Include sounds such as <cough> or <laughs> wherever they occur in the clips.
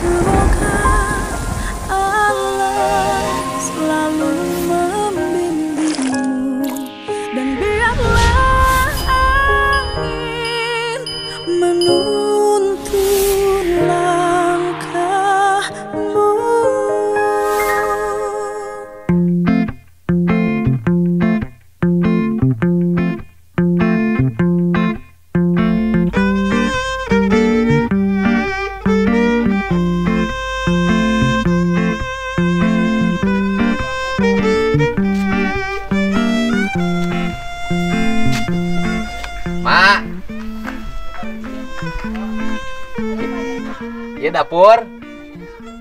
Semoga Allah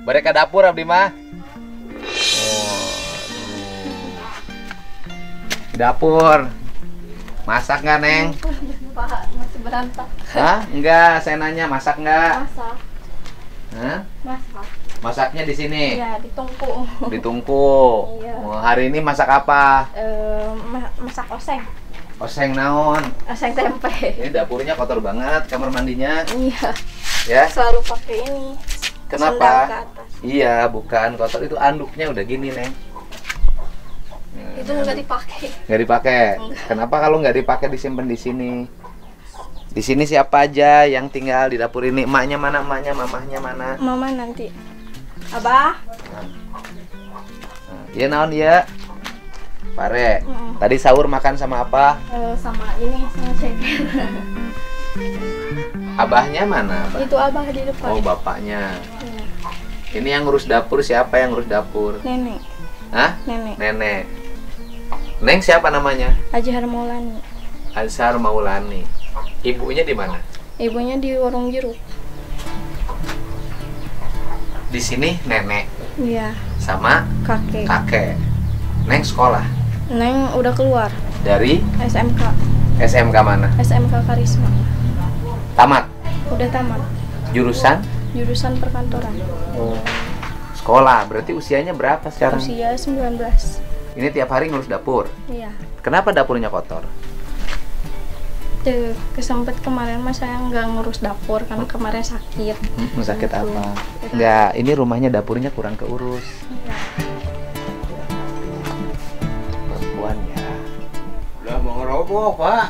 Ke dapur abdi mah. Oh. Dapur. Masak nggak neng? <laughs> Pak, masih berantak. Hah? Enggak, saya nanya masak nggak? Masak, Hah? masak. Masaknya di sini. Ya, ditungku. Ditungku. Iya. Oh, hari ini masak apa? Eh, ma- masak oseng. Oseng naon. Oseng tempe. Ini dapurnya kotor banget, kamar mandinya. Iya, Ya. selalu pakai ini. Kenapa? Iya, bukan kotor itu anduknya udah gini, Neng. Hmm, Itu nggak dipakai. nggak dipakai. Kenapa kalau nggak dipakai disimpan di sini? Di sini siapa aja yang tinggal di dapur ini? Emaknya mana? Emaknya, mamahnya mana? Mama nanti. Abah? Nah, Iya naon ya? Pare. Mm. Tadi sahur makan sama apa? Eh, sama ini sama ceker. <laughs> Abahnya mana? Abah? Itu abah di depan. Oh, bapaknya. Iya. Ini yang ngurus dapur siapa yang ngurus dapur? Nenek, Hah? nenek. Nenek. Neng siapa namanya? Haji Harmaulani. Azhar Maulani. Ibunya di mana? Ibunya di warung jeruk. Di sini nenek Iya, sama kakek. kakek. Neng sekolah Neng udah keluar dari SMK. SMK mana? SMK Karisma. Tamat. Udah tamat. Jurusan Jurusan perkantoran. sekolah. Berarti usianya berapa sekarang? Usia 19. Ini tiap hari ngurus dapur. Iya. Kenapa dapurnya kotor? Tuh, kesempet kemarin mas saya nggak ngurus dapur karena kemarin sakit. Hmm, sakit Gitu. apa? Enggak, ini rumahnya dapurnya kurang keurus. Iya. Perempuan ya. Udah mau roboh, Pak.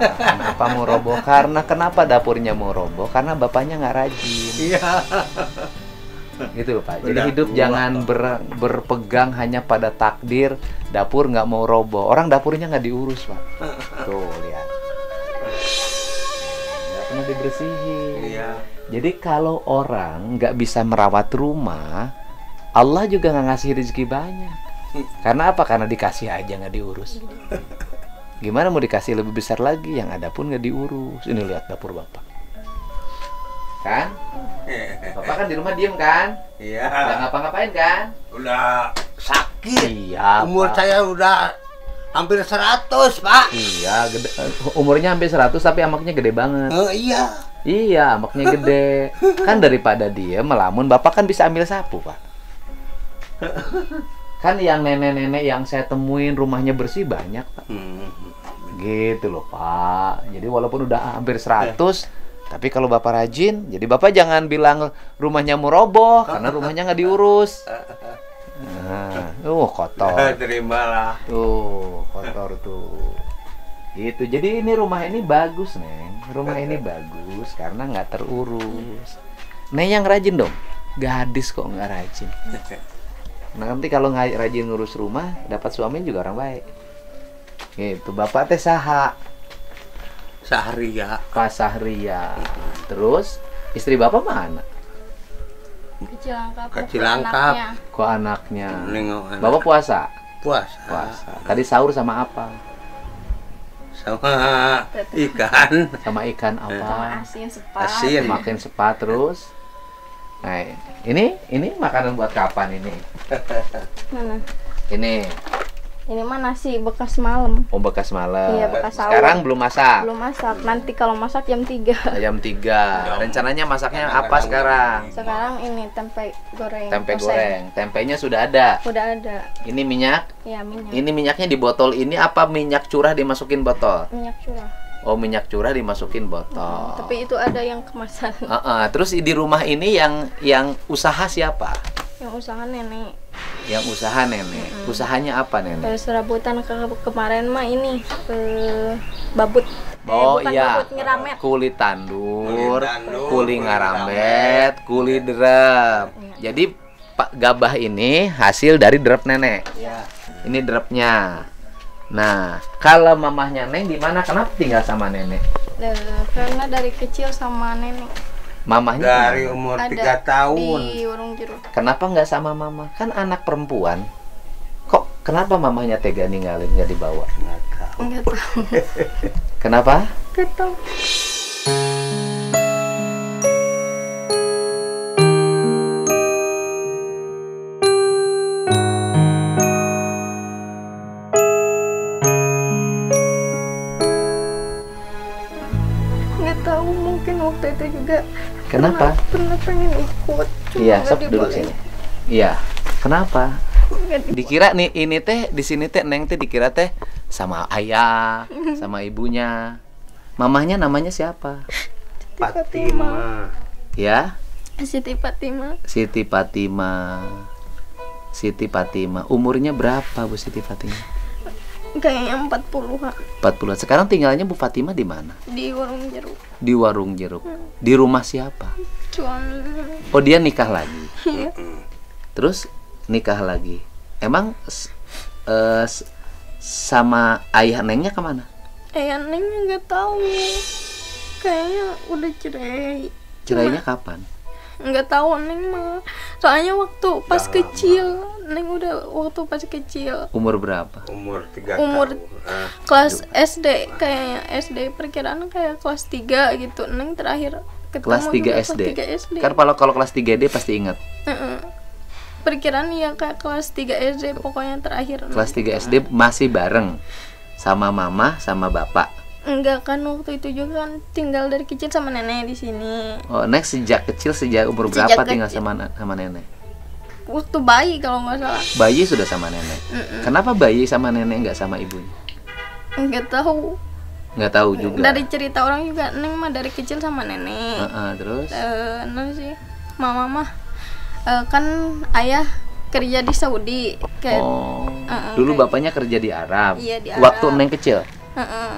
Kenapa mau roboh? Karena kenapa dapurnya mau roboh? Karena bapaknya nggak rajin. Iya. Gitu loh Pak. Jadi Udah hidup tua. jangan ber- berpegang hanya pada takdir. Dapur nggak mau roboh. Orang dapurnya nggak diurus Pak. Tuh lihat. Nggak pernah dibersihin. Iya. Jadi kalau orang nggak bisa merawat rumah, Allah juga nggak ngasih rezeki banyak. Karena apa? Karena dikasih aja nggak diurus. Gimana mau dikasih lebih besar lagi? Yang ada pun nggak diurus. Ini lihat dapur bapak. Kan? <laughs> Bapak kan di rumah diem kan? Iya. ngapa-ngapain kan? Udah sakit. Iya. Umur Pak. saya udah hampir 100, Pak. Iya, gede. umurnya hampir 100 tapi amaknya gede banget. Oh, iya. Iya, amaknya gede. <laughs> Kan daripada dia melamun, Bapak kan bisa ambil sapu, Pak. <laughs> Kan yang nenek-nenek yang saya temuin rumahnya bersih banyak, Pak. Hmm. Gitu loh, Pak. Jadi walaupun udah hampir 100, tapi kalau Bapak rajin, jadi Bapak jangan bilang rumahnya mau roboh <laughs> karena rumahnya nggak diurus. <laughs> Nah, uh kotor. Terimalah. Tuh, kotor tuh. Gitu. Jadi ini rumah ini bagus, Neng. Rumah ini <laughs> bagus karena nggak terurus. Neng yang rajin dong. Gadis kok nggak rajin. Nah, nanti kalau nggak rajin ngurus rumah, dapat suami juga orang baik. Gitu. Bapak teh saha, Sahria. Pak Sahria. Terus istri Bapak mana? Kecil angkap. Kecil angkap. anaknya. Kok anaknya? Nengok anak. Bapak puasa? puasa. Puasa. Tadi sahur sama apa? Sama ikan. Sama ikan Sama apa? asin sepat. Asin. makin sepat terus. Nah, ini ini makanan buat kapan ini? Mana? Ini Ini mah nasi bekas malam. oh bekas malam. Iya, bekas sahur. Sekarang belum masak. Belum masak. Nanti kalau masak jam 3. Jam 3. Rencananya masaknya apa sekarang? Sekarang ini tempe goreng. Tempe oseng. goreng. Tempenya sudah ada. Udah ada. Ini minyak. Ya minyak. Ini minyaknya di botol ini apa minyak curah dimasukin botol? Minyak curah. Oh minyak curah dimasukin botol. Tapi itu ada yang kemasan. Ah, ah. Terus di rumah ini yang yang usaha siapa? Yang usaha nenek. Yang usaha nenek. Usahanya apa nenek? Dari serabutan ke kemarin mah ini ke babut. Oh bukan iya, babut, kulit tandur, kuli kulit ngarambet, kuli derep. Jadi Pak Gabah ini hasil dari derep nenek. Ya. Ini derepnya. Nah, kalau mamahnya Neng di mana? Kenapa tinggal sama nenek? Dan karena dari kecil sama nenek Mamahnya Dari ke mana? umur ada tiga tahun. di warung jeruk. Kenapa nggak sama mama? Kan anak perempuan. Kok kenapa mamahnya tega ninggalin nggak dibawa? Nggak tahu. Enggak tahu. Kenapa? Enggak tahu. Waktu itu juga Kenapa? pernah, pernah pengen ikut cuma Iya, sok dulu sini. Iya. Kenapa? Dikira nih ini teh di sini teh Neng teh dikira teh sama ayah, <laughs> sama ibunya. Mamahnya namanya siapa? Fatima. Ya, Siti Fatima Siti Fatima. Siti Fatima. Umurnya berapa Bu Siti Fatima? Kayaknya 40-an 40. Sekarang tinggalnya Bu Fatima di mana? di warung jeruk Di warung jeruk. Di rumah siapa? cuman Oh, dia nikah lagi. Iya. Terus nikah lagi. Emang s- sama ayah nengnya ke mana? eh nengnya nggak tahu kayaknya udah cerai Cerainya kapan? Nggak tahu neng mah soalnya waktu pas kecil neng udah waktu pas kecil Umur berapa? Umur tiga Umur- tahun. Ah, kelas SD kayaknya SD perkiraan kayak kelas 3 gitu neng terakhir ketemu Kelas 3 juga SD. kelas 3 SD Kan kalau kalau kelas 3 D pasti ingat. Heeh. perkiraan ya kayak kelas 3 SD pokoknya terakhir Kelas 3 SD masih bareng sama mama sama bapak. Enggak kan waktu itu juga kan tinggal dari kecil sama nenek di sini Oh, next sejak kecil sejak umur Sejak berapa tinggal kecil. sama sama nenek? waktu bayi kalau nggak salah Bayi sudah sama nenek. Mm-mm. Kenapa bayi sama nenek nggak sama ibunya? nggak tahu Nggak tahu juga. dari cerita orang juga neng mah dari kecil sama nenek Heeh, terus eh non sih mama mah eh, kan ayah kerja di Saudi kayak Oh, Heeh, dulu kayak- bapaknya kerja di Arab. Iya, di Waktu Arab. neng kecil. Heeh.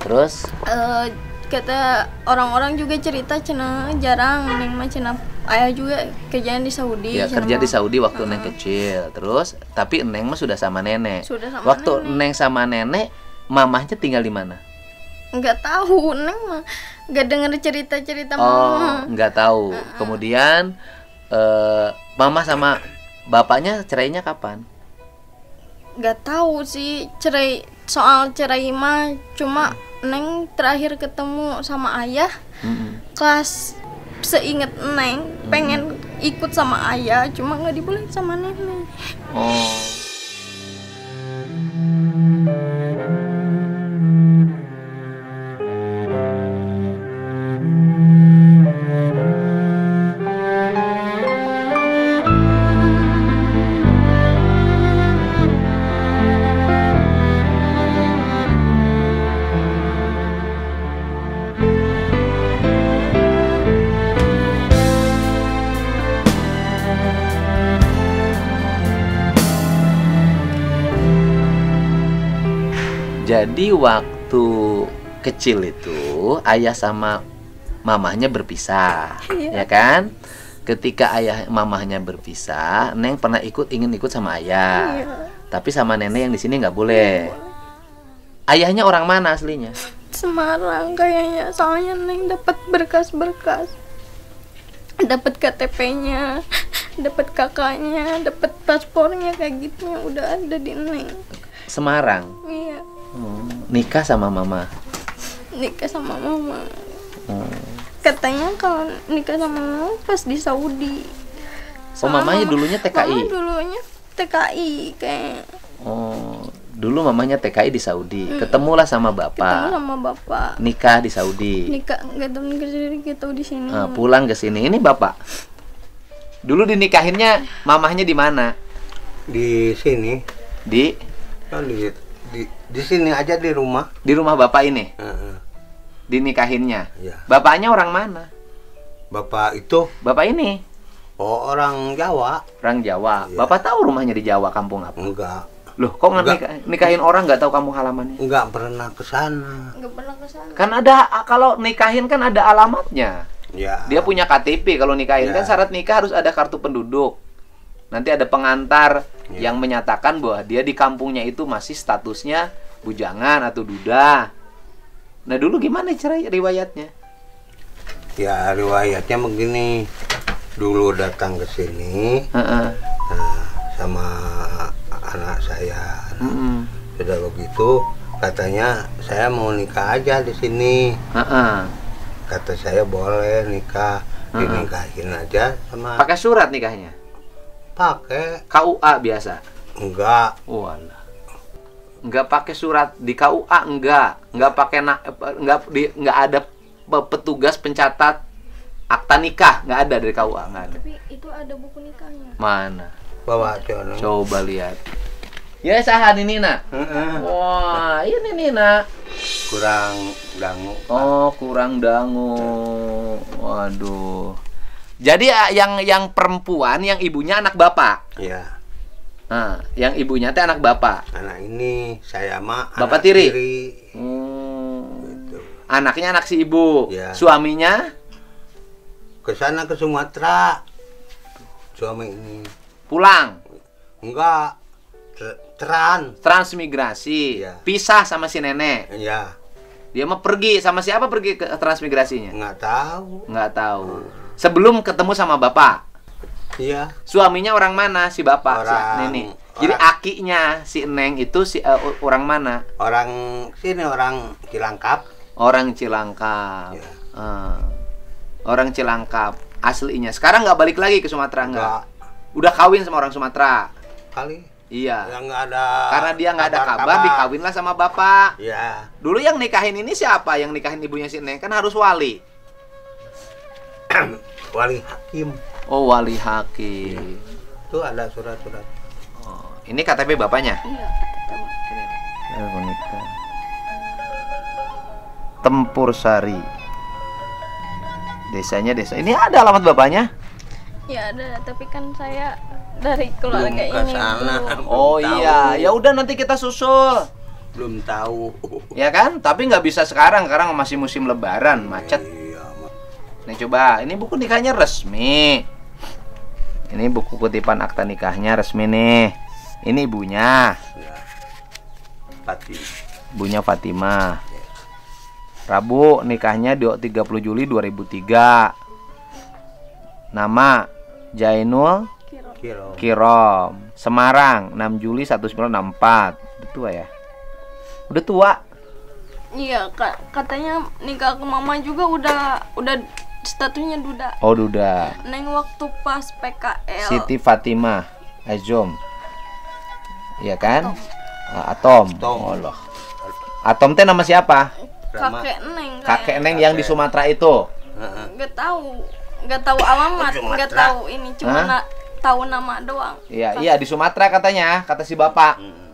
Terus Eh, kata orang-orang juga cerita cina jarang neng mah cina ayah juga kerjaan di Saudi ya kerja di. Saudi waktu neng kecil. Terus tapi neng mah sudah sama nenek. Sudah sama waktu nenek. neng sama nenek, mamahnya tinggal di mana? nggak tahu neng mah nggak denger cerita-cerita Oh, mama nggak tahu. Kemudian eh mama sama bapaknya cerainya kapan? nggak tahu sih cerai soal cerai mah cuma neng terakhir ketemu sama ayah Mm-mm. kelas seinget neng pengen ikut sama ayah cuma nggak dibolehin sama nenek Oh. Jadi waktu kecil itu ayah sama mamahnya berpisah, Iya. ya kan? Ketika ayah mamahnya berpisah, Neng pernah ikut ingin ikut sama ayah, Iya. tapi sama nenek yang di sini nggak boleh. Ayahnya orang mana aslinya? Semarang kayaknya soalnya neng dapat berkas-berkas dapat KTP-nya <laughs> dapat kakaknya dapat paspornya kayak gitu yang udah ada di neng Semarang. iya Hmm, Nikah sama mama. nikah sama mama Hmm. katanya kalau nikah sama mama pas di Saudi Oh, mamanya Mama- dulunya mama TKI. dulunya TKI kayak Oh, dulu mamanya TKI di Saudi. Ketemulah sama ketemu bapak. sama bapak Nikah di Saudi. nikah nggak tahu nikah sendiri gitu di sini Eh, pulang ke sini. Ini bapak. Dulu dinikahinnya mamahnya di mana? Di sini Di kan di di di sini aja di rumah. Di rumah bapak ini Heeh. dinikahinnya. Iya. Bapaknya orang mana? Bapak itu Bapak ini oh orang Jawa. orang Jawa. Iya. Bapak tahu rumahnya di Jawa kampung apa? Enggak. Loh, kok nggak Enggak. nikah- nikahin orang nggak tahu kampung halamannya? Enggak pernah ke sana. nggak pernah ke sana Kan ada kalau nikahin kan ada alamatnya. Ya. Dia punya KTP kalau nikahin Ya. kan syarat nikah harus ada kartu penduduk. Nanti ada pengantar Ya. yang menyatakan bahwa dia di kampungnya itu masih statusnya bujangan atau duda. Nah dulu gimana cerai riwayatnya? Ya riwayatnya begini. Dulu datang ke sini Heeh. nah, sama anak saya. Nah, Mm-mm. Sudah begitu katanya saya mau nikah aja di sini. Heeh. Kata saya boleh nikah, Heeh. dinikahin aja sama Pakai surat nikahnya? Pakai KUA biasa. enggak Walah. Enggak pakai surat di KUA enggak. Enggak pakai na- enggak di enggak ada pe- petugas pencatat akta nikah, enggak ada dari KUA, enggak ada. tapi itu ada buku nikahnya Mana? bawa cono. Coba lihat. Ya sahan ini nak. Heeh. Wah, ini nih nak. kurang dangu. Oh, kurang dangu. Waduh. Jadi ah, yang yang perempuan yang ibunya anak bapak. Ya, Nah, yang ibunya teh anak bapak. anak ini saya mah Bapak anak tiri? Hmm. Gitu. Anaknya anak si ibu. Ya. Suaminya Ke sana ke Sumatera. Suami ini pulang. enggak teran. Transmigrasi. Iya. Pisah sama si nenek. Ya, Dia mah pergi sama siapa pergi ke transmigrasinya? enggak tahu. Nggak tahu. Sebelum ketemu sama bapak. Iya, Suaminya orang mana si bapak si Orang- nenek? Jadi orang- akinya si Neng itu si eh, u- orang mana? orang sini orang Cilangkap. Orang Cilangkap. Ya. Eh, orang Cilangkap aslinya. Sekarang nggak balik lagi ke Sumatera nggak? Enggak Udah kawin sama orang Sumatera. kali. Iya. Ya enggak ada. Karena dia nggak ada kabar, kabar-kabar. dikawinlah sama bapak. Ya, Dulu yang nikahin ini siapa? Yang nikahin ibunya si Neng kan harus wali. <clears throat> wali hakim. Oh, wali hakim. Itu ada surat-surat. Oh, ini KTP bapaknya. iya Tempur Sari. Desanya desa. Ini ada alamat bapaknya? ya ada tapi kan saya dari keluarga Belum ke ini belum. Oh Belum iya, tahu. ya udah nanti kita susul. Belum tahu. Ya kan? Tapi nggak bisa sekarang, karena masih musim lebaran, macet. Iya. Nih coba, ini buku nikahnya resmi. Ini buku kutipan akta nikahnya resmi nih. Ini ibunya, Ya. Pati. ibunya Fatimah. Rabu nikahnya di 30 Juli 2003. Nama Jainul Kira- Kiro. Kirom, Semarang 6 Juli 1964. Udah tua ya? Udah tua. iya ka- katanya nikah ke mama juga udah udah statusnya duda Oh, Duda. neng waktu pas PKL Siti Fatimah Azom. Iya kan? Ah, Atom. Atom. Oh, loh. Atom teh nama siapa? Kakek neng Kakek Neng yang di Sumatera itu. Heeh. nggak tahu nggak tahu alamat Oh, nggak Sumatera. tahu ini cuma na- tahu nama doang Iya, iya di Sumatera katanya, kata si bapak. Mm.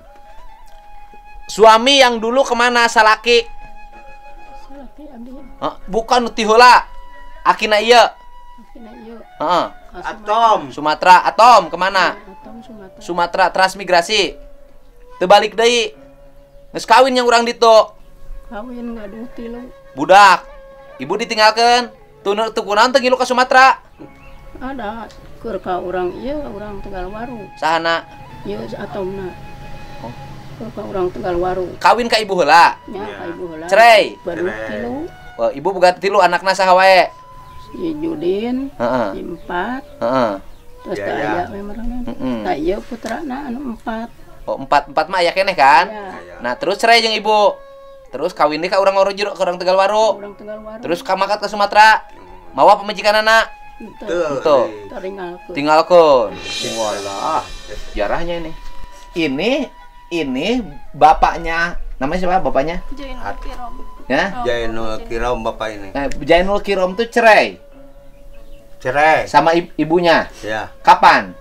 Suami yang dulu ke mana salaki? Hah? bukan Tihula. Akina iya. Heeh. Atom. Sumatera, Atom ke mana? Sumatera transmigrasi. Terbalik deui. Geus kawin yang urang ditu. kawin nggak ada tilu Budak. Ibu ditinggalkan. Tuh tuh kunaon teu ka Sumatera. ada keur ka orang iya orang tegal waru Sahana iya atomna Oh. keur ka orang tegal waru kawin ka ibu heula. nya ka ibu heula Cerai. baru tilu Wah, ibu boga tilu anakna saha wae. Si Judin Heeh. si empat Heeh. terus Ya, tak ya. aya memang tak iya putrana anu empat Oh, empat empat mah aya keneh kan? ya Nah, terus cerai jeung ibu. Terus kawin deui ka urang Waru Jero, ka urang Tegalwaru. orang tegal waru Terus ka makat ke Sumatera. Mawa pemajikan anak. taringalkeun Tinggalkan. Walah, jarahnya ini. Ini ini bapaknya namanya siapa bapaknya? Jainul Kirom Ya. Jainul Kiro bapak ini. Nah, Jainul Kirom tuh cerai Cerai. sama ib- ibunya. Ya, Kapan?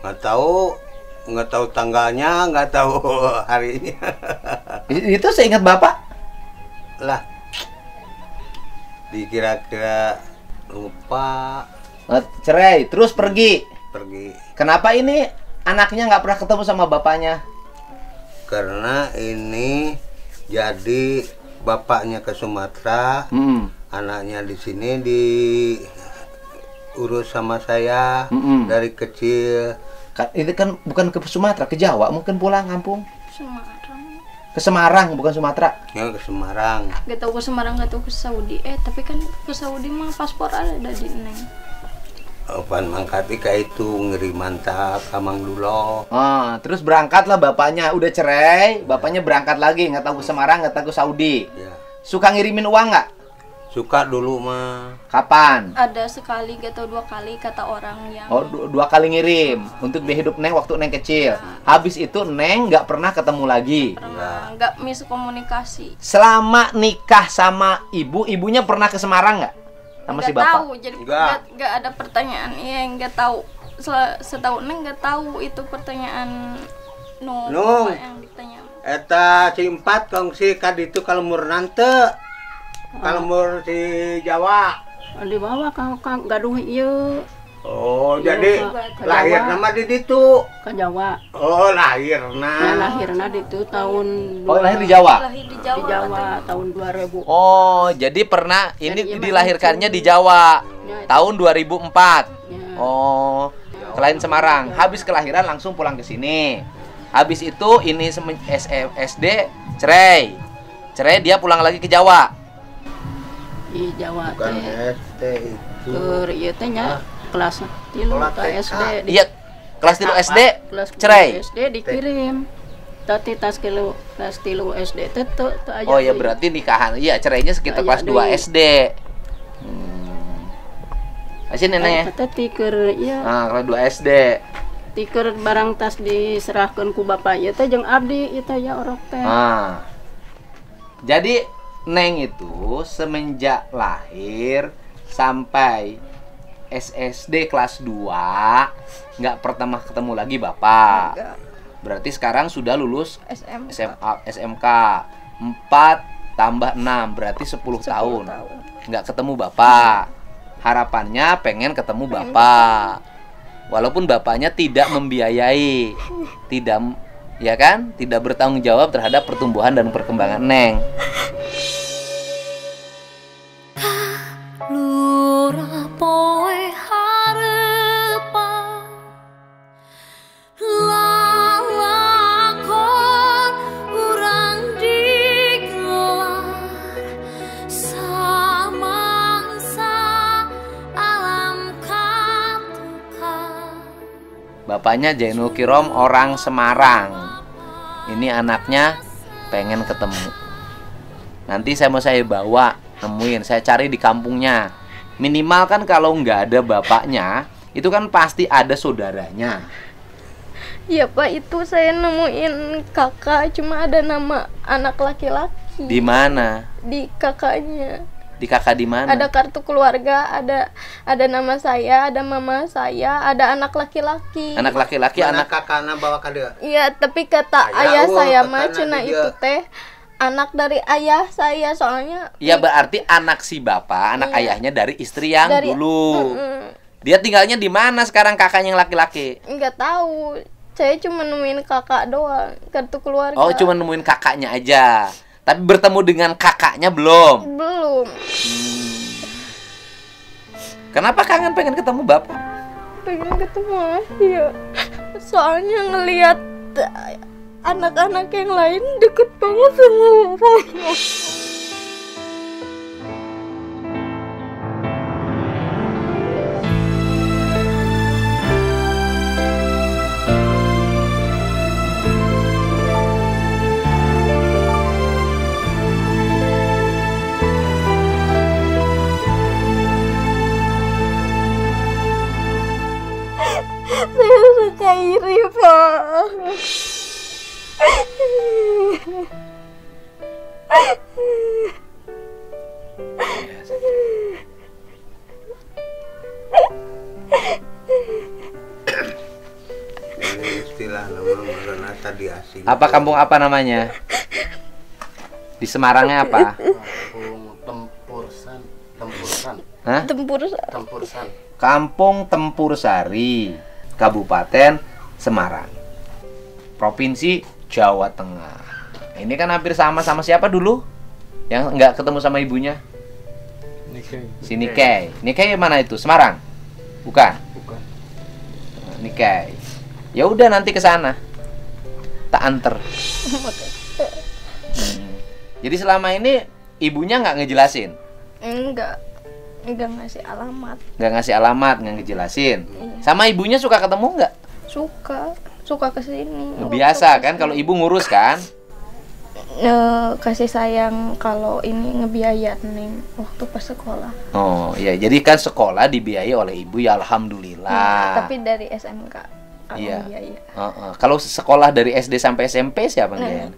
nggak tahu nggak tahu tanggalnya, nggak tahu <laughs> harinya. Itu seingat Bapak. lah, dikira-kira lupa Eh, Cerai, terus pergi. pergi Kenapa ini anaknya nggak pernah ketemu sama bapaknya? karena ini jadi bapaknya ke Sumatera, Hmm. anaknya di sini di urus sama saya Mm-mm. dari kecil. Ka- Ini kan bukan ke Sumatera, ke Jawa, mungkin pulang kampung. Semarang Ke Semarang, bukan Sumatera. Ya ke Semarang. gak tahu ke Semarang gak tahu ke Saudi eh tapi kan ke Saudi mah paspor ada di neng Opan mangkat ika itu ngiri mantap kamang dulu. Ah, terus berangkatlah bapaknya, udah cerai, bapaknya berangkat lagi, nggak tahu ke Semarang, nggak tahu ke Saudi. Ya. Suka ngirimin uang nggak? Suka dulu mah. Kapan? ada sekali tahu dua kali kata orang yang Oh, du- dua kali ngirim untuk biaya hidup Neng waktu Neng kecil. Habis itu Neng nggak pernah ketemu lagi. pernah nggak miskomunikasi Selama nikah sama ibu, ibunya pernah ke Semarang nggak? Sama si nggak bapak? tahu jadi Nggak. nggak ada pertanyaan iya nggak tahu setahu neng nggak tahu itu pertanyaan no, No. bapak yang ditanya Eta si empat kongsi kad itu kalau mur nante. Kalau mur si Jawa. di bawah kau kang gaduh iya Oh, Iya, jadi Pak. lahir Jawa. nama di ditu. ke Jawa Oh, lahir nah nah. lahirnya di itu tahun Oh, lahir di Jawa. lahir di Jawa, di Jawa tahun 2000 Oh, jadi pernah ini Iman dilahirkannya di Jawa Ya, tahun 2004. ya. Oh, selain Semarang. Habis kelahiran langsung pulang ke sini. Habis itu ini SM SD cerai. Cerai dia pulang lagi ke Jawa. Di Jawa Bukan teh SD itu. teh nya kelas tilu Kelas. SD di Iya, kelas tilu SD kelas cerai. SD dikirim tadi tas kilo kelas tilu SD teh tuh aja Oh ya berarti nikahan. Iya, cerainya sekitar Aya kelas 2 deui. SD. Hmm. Asin nenek ya. Eta tiker iya Nah, kelas 2 SD. tiker barang tas diserahkan ku bapak ieu teh jeung abdi ieu teh ya orok teh Nah. Jadi Neng itu semenjak lahir sampai SSD kelas 2 nggak pertama ketemu lagi Bapak. Enggak. Berarti sekarang sudah lulus SM SMA SMK 4 tambah 6 berarti 10, tahun. tahun. Nggak ketemu Bapak. Harapannya pengen ketemu Bapak. Walaupun bapaknya tidak membiayai, tidak ya kan, tidak bertanggung jawab terhadap pertumbuhan dan perkembangan Neng. Bapaknya Jainul Kirom orang Semarang. Ini anaknya pengen ketemu. Nanti saya mau saya bawa, nemuin, saya cari di kampungnya. Minimal kan kalau nggak ada bapaknya, itu kan pasti ada saudaranya. Iya pak itu saya nemuin kakak cuma ada nama anak laki-laki Di mana? di kakaknya Di kakak di mana? ada kartu keluarga ada ada nama saya ada mama saya ada anak laki-laki Anak laki-laki, anak kakakna bawa ka dieu? iya tapi kata Ayah, ayah oh, saya kakaknya mah cina itu teh anak dari ayah saya soalnya Ya berarti anak si bapak, anak ayahnya dari istri yang Iya. Dari- dulu. Mm-mm. Dia tinggalnya di mana sekarang kakaknya yang laki-laki? nggak tahu saya cuma nemuin kakak doang kartu keluarga Oh, cuma nemuin kakaknya aja. Tapi bertemu dengan kakaknya belum. belum Kenapa kangen pengen ketemu bapak? pengen ketemu ya soalnya ngelihat eh, anak-anak yang lain deket banget sama bapaknya suka iri pak istilah asing. Apa kampung apa namanya? Di Semarangnya apa? Tempursan, Tempursan, Hah? tempur Tempursan. Kampung Tempur Sari, Kabupaten Semarang, Provinsi Jawa Tengah. Ini kan hampir sama sama siapa dulu? Yang nggak ketemu sama ibunya? Si Nikkei. Nikkei mana itu? Semarang? Bukan. Bukan. Nikkei. Ya udah nanti ke sana. Tak anter. <laughs> Hmm. Jadi selama ini ibunya nggak ngejelasin, enggak enggak ngasih alamat nggak ngasih alamat, nggak ngejelasin. Sama ibunya suka ketemu nggak? Suka suka ke sini Biasa kan kalau ibu ngurus kan? Eh, kasih sayang kalau ini ngebiayat neng waktu pas sekolah Oh iya, jadi kan sekolah dibiayai oleh ibu ya alhamdulillah. tapi dari SMK Iya. biaya Heeh. Kalau sekolah dari SD sampai SMP siapa yang?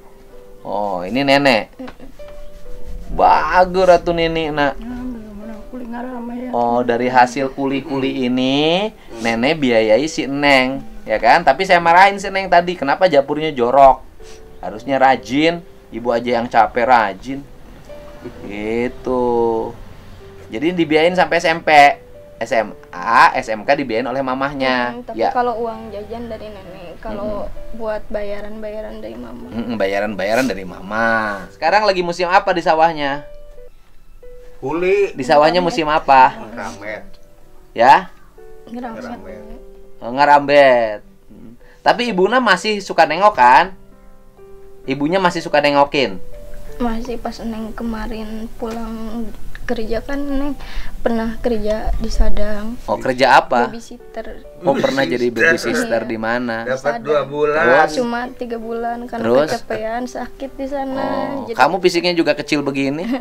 Oh ini nenek. Bagus ratu nenek nak. Ngarame ya. Oh dari hasil kuli-kuli ini nenek biayai si neng, ya kan? Tapi saya marahin si neng tadi, kenapa japurnya jorok? Harusnya rajin, ibu aja yang capek rajin. Gitu. Jadi dibiayain sampai SMP, SMA, SMK dibiayain oleh mamahnya. Hmm, tapi ya, kalau uang jajan dari nenek kalau buat bayaran-bayaran dari mama Mm-mm, bayaran-bayaran dari mama. Sekarang lagi musim apa di sawahnya? Kuli Di sawahnya musim apa? ramet, Ya? ramet. Oh, ngerambet. Tapi ibuna masih suka nengok kan? Ibunya masih suka nengokin. masih pas neng kemarin pulang kerja kan neng pernah kerja di Sadang Oh, kerja apa? babysitter Oh, pernah jadi baby Babysitter. sister di mana? Dapat dua bulan. cuma tiga bulan karena Terus? kecapean sakit di sana Oh, jadi kamu fisiknya juga kecil begini? <laughs>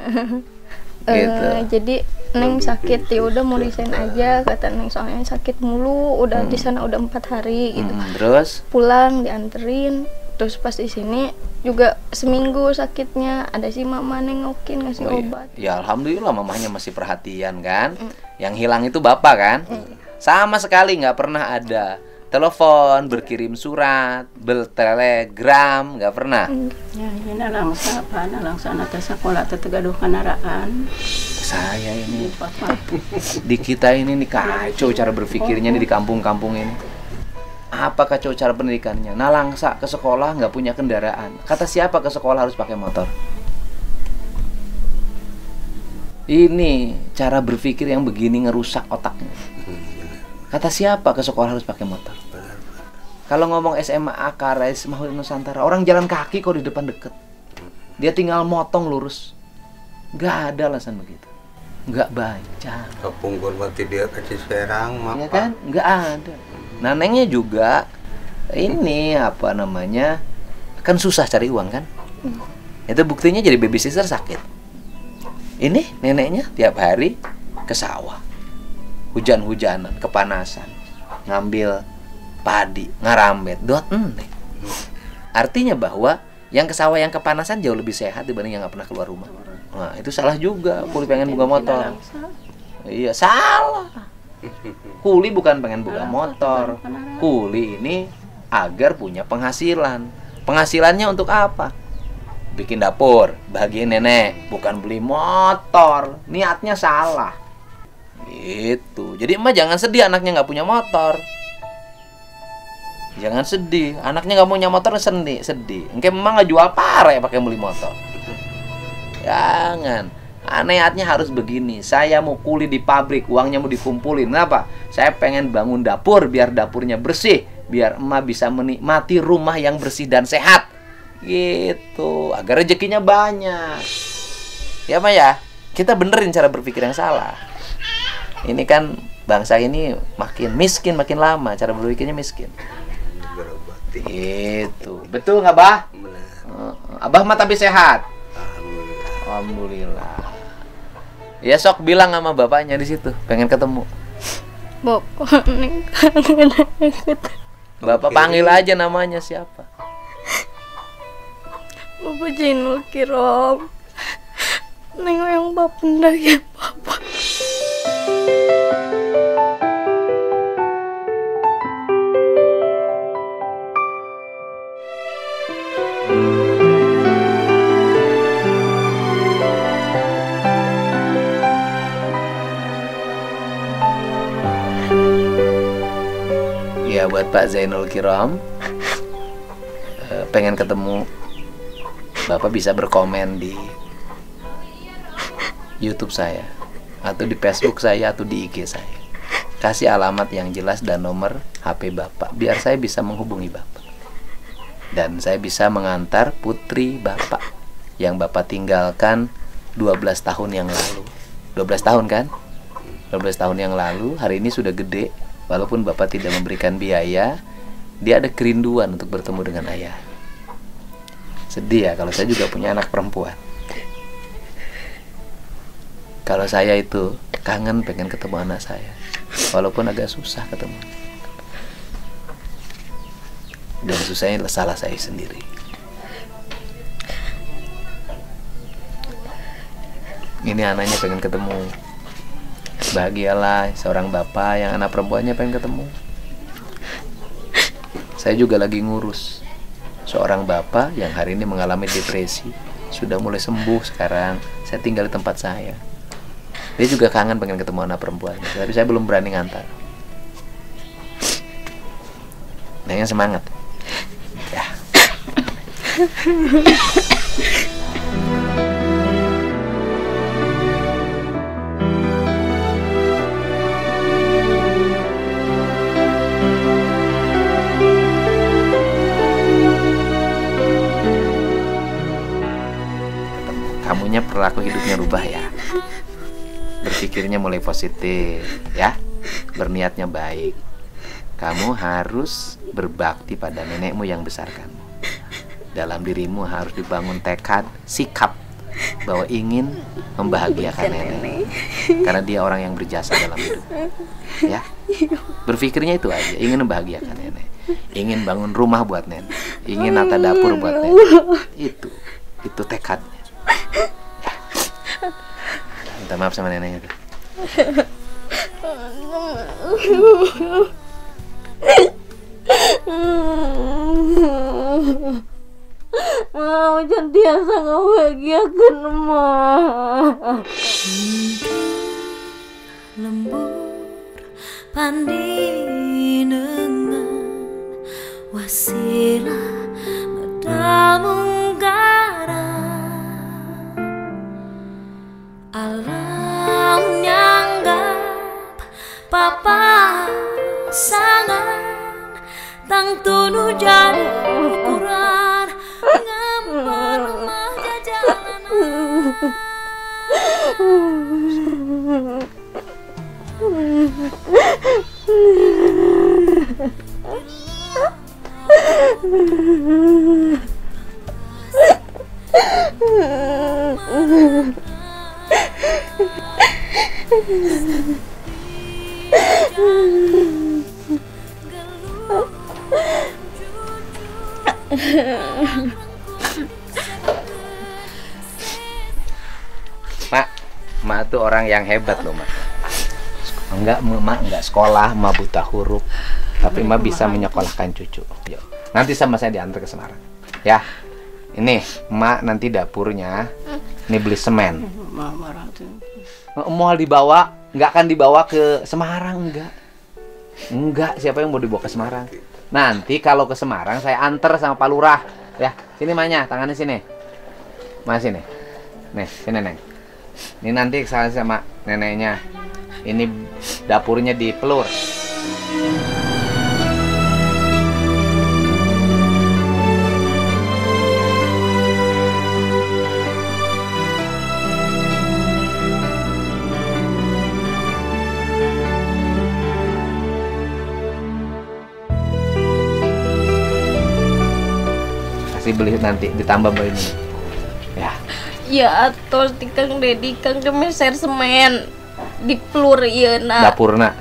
eh, gitu. jadi neng sakit ya udah mau resign aja kata neng soalnya sakit mulu udah di sana udah empat hari gitu Hmm, terus? pulang dianterin terus pas di sini juga seminggu sakitnya ada si mama nengokin ngasih Oh, iya. obat Ya alhamdulillah mamahnya masih perhatian kan. Yang hilang itu bapak kan. Sama sekali nggak pernah ada telepon, berkirim surat, bertelegram, nggak pernah. Ya, ini langsa apa? Anak sekolah teh tegaduh kanaraan. Saya ini di kita ini nih kacau cara berpikirnya nih di kampung-kampung ini. Apa kacau cara pendidikannya? Nalangsa ke sekolah nggak punya kendaraan. Kata siapa ke sekolah harus pakai motor? Ini cara berpikir yang begini ngerusak otaknya. Kata siapa ke sekolah harus pakai motor? Kalau ngomong SMA Akares Mahmud Nusantara, orang jalan kaki kok di depan deket. Dia tinggal motong lurus. Nggak ada alasan begitu. Nggak baca. Kepungkur mati dia kasih serang, Ya mapa. kan? Nggak ada. Nah, nengnya juga ini apa namanya? Kan susah cari uang kan? Itu buktinya jadi babysitter sakit. Ini neneknya tiap hari ke sawah. Hujan-hujanan, kepanasan. Ngambil padi, ngarambet, dot ente. <laughs> Artinya bahwa yang ke sawah yang kepanasan jauh lebih sehat dibanding yang nggak pernah keluar rumah. Nah, itu salah juga. Kuli pengen buka motor. Iya, salah. <laughs> Kuli bukan pengen buka motor. Kuli ini agar punya penghasilan. Penghasilannya untuk apa? Bikin dapur, bahagiain nenek, bukan beli motor. Niatnya salah. Gitu. Jadi emak jangan sedih anaknya nggak punya motor. Jangan sedih, anaknya nggak punya motor sedih, sedih. Engke emang nggak jual parah ya pakai beli motor. Jangan. Niatnya harus begini. Saya mau kuli di pabrik, uangnya mau dikumpulin. Kenapa? Saya pengen bangun dapur biar dapurnya bersih, biar emak bisa menikmati rumah yang bersih dan sehat. Gitu. Agar rezekinya banyak. Ya, Mak ya. Kita benerin cara berpikir yang salah. Ini kan bangsa ini makin miskin makin lama cara berpikirnya miskin. Gitu. Betul nggak, Bah? Benar. Heeh. Abah mah tapi sehat. Alhamdulillah. Alhamdulillah. Ya sok bilang sama bapaknya di situ, pengen ketemu. bapak neng kangen ikut Bapak Oke. panggil aja namanya siapa? bapak Jinul Kirom neng yang bapak ya bapak Pak Zainul Kiram eh, pengen ketemu Bapak bisa berkomen di YouTube saya atau di Facebook saya atau di IG saya. Kasih alamat yang jelas dan nomor HP Bapak biar saya bisa menghubungi Bapak. Dan saya bisa mengantar putri Bapak yang Bapak tinggalkan 12 tahun yang lalu. 12 tahun kan? 12 tahun yang lalu, hari ini sudah gede. Walaupun Bapak tidak memberikan biaya, dia ada kerinduan untuk bertemu dengan ayah. Sedih ya kalau saya juga punya anak perempuan. Kalau saya itu kangen pengen ketemu anak saya. Walaupun agak susah ketemu. Dan susahnya salah saya sendiri. Ini anaknya pengen ketemu. Bahagialah seorang bapak yang anak perempuannya pengen ketemu. Saya juga lagi ngurus seorang bapak yang hari ini mengalami depresi. Sudah mulai sembuh sekarang. Saya tinggal di tempat saya. Dia juga kangen pengen ketemu anak perempuannya, tapi saya belum berani ngantar. Nanya semangat. Ya. Kamunya perilaku hidupnya rubah ya. Berpikirnya mulai positif ya. Berniatnya baik. Kamu harus berbakti pada nenekmu yang besarkanmu. Dalam dirimu harus dibangun tekad, sikap bahwa ingin membahagiakan nenek. Karena dia orang yang berjasa dalam hidup. Ya. Berpikirnya itu aja, ingin membahagiakan nenek. Ingin bangun rumah buat nenek. Ingin nata dapur buat nenek. Itu. Itu tekadnya. Minta maaf sama neneknya tuh. Mau jantiasa ngebahagiakan mah lembur pandinengan wasilah medal munggara alam nyanggap papa sangan tang tunu jadi ukuran ngampar rumah jajanan <laughs> Mak, mak tuh orang yang hebat loh, Mak. Enggak, mak enggak sekolah, mak buta huruf. Tapi mak bisa menyekolahkan cucu. Yuk. Nanti sama saya diantar ke Semarang. Ya. Ini, mak nanti dapurnya ini beli semen. marah tuh Mau dibawa, nggak akan dibawa ke Semarang, enggak. Enggak, siapa yang mau dibawa ke Semarang? Nanti kalau ke Semarang saya antar sama Pak Lurah. Ya, sini mahnya, tangannya sini. Mas sini. Nih, sini, Neng. Ini nanti saya sama neneknya. Ini dapurnya di Pelur. Kasih beli nanti ditambah beli ini. Ya. Ya atau di Kang Dedi Kang kemeser semen di pelur iya nak dapurna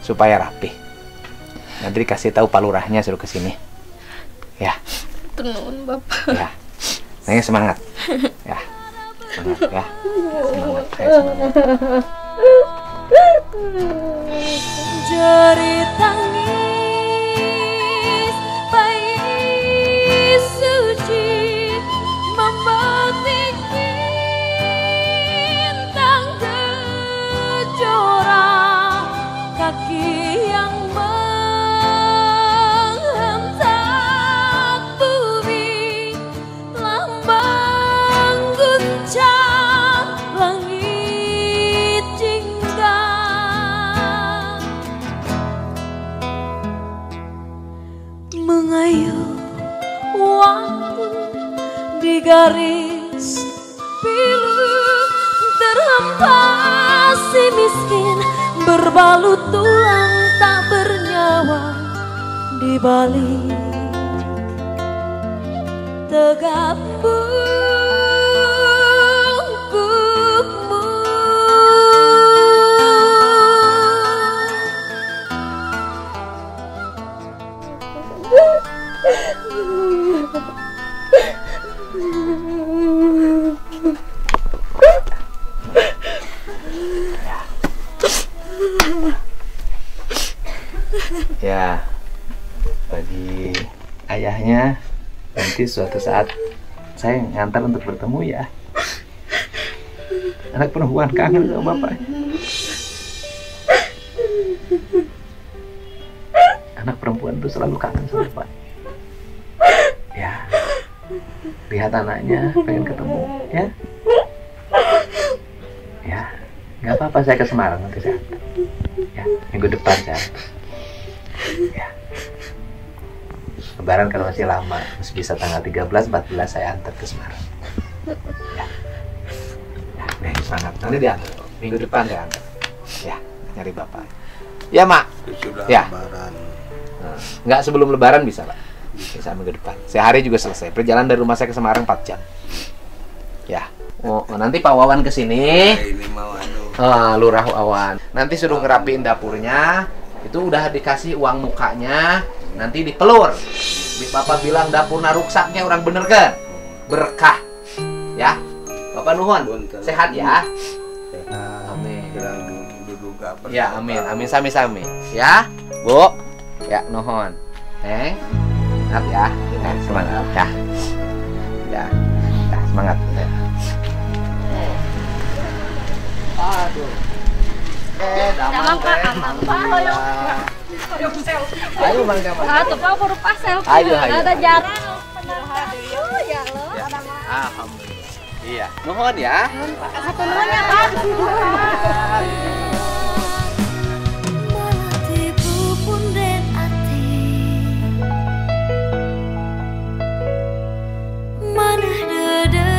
supaya rapi. Nanti dikasih tahu Pak Lurahnya suruh ke sini. Ya, tenun bapak ya. Nanya semangat. Ya. Semangat ya. Semangat, ayo semangat. Jari tangis Ya, bagi ayahnya nanti suatu saat saya ngantar untuk bertemu ya. Anak perempuan kangen sama bapak. Anak perempuan tuh selalu kangen sama bapak. Ya, lihat anaknya pengen ketemu. Ya, apa-apa saya ke Semarang nanti saya. Ya, minggu depan saya. Ya. Lebaran kalau masih lama, masih bisa tanggal 13, 14 saya antar ke Semarang. Ya. Ya, nih, semangat. Nanti diantar. Minggu depan saya antar. Ya, nyari bapak. Ya, Mak. Sudah Ya. lebaran. Nah, nggak sebelum Lebaran bisa, Pak. Bisa minggu depan. Sehari juga selesai. Perjalanan dari rumah saya ke Semarang 4 jam. Ya. Oh, nanti Pak Wawan ke sini. Ini mau anu. Ah, Lurah Wawan. Nanti suruh ngerapiin dapurnya. Itu udah dikasih uang mukanya. Nanti dipelur. Bapak bilang dapurna ruksaknya orang bener kan? Berkah. Ya. Bapak nuhun. Punten. Sehat ya. Amin. Ya, amin. Amin sami-sami. Ya, Bu. Ya, nuhun. Neng. Semangat ya. Semangat ya. Ya. Ya, semangat. Ya. Aduh. Eh, damang Pak, Ayo Bang Damang. Pak selfie. Ada jarang. Ya lo. Alhamdulillah. Iya, mohon ya. Satu. Mana